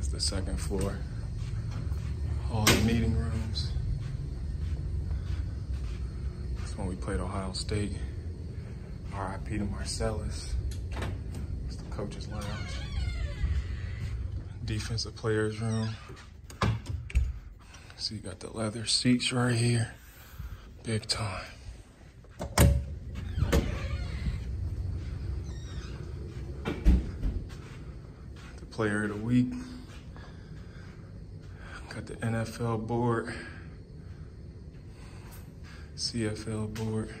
That's the second floor. All the meeting rooms. That's when we played Ohio State. RIP to Marcellus. It's the coach's lounge. Defensive players room. So you got the leather seats right here. Big time. The player of the week. Got the NFL board. CFL board.